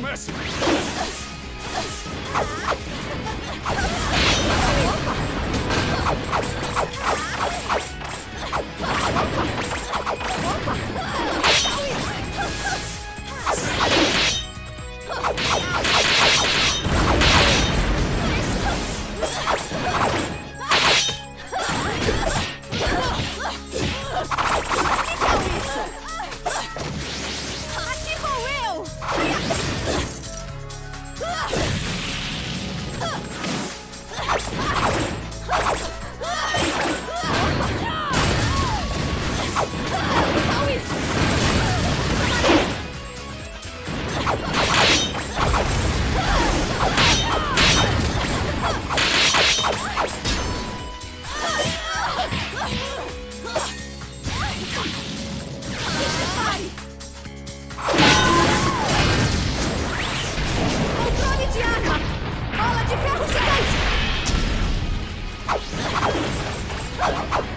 comece! Oh,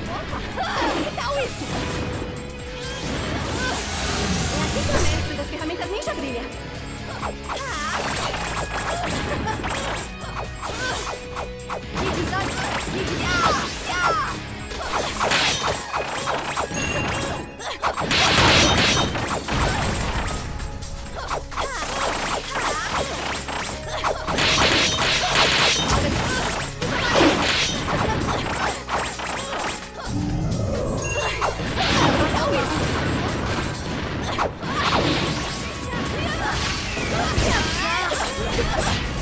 Yes!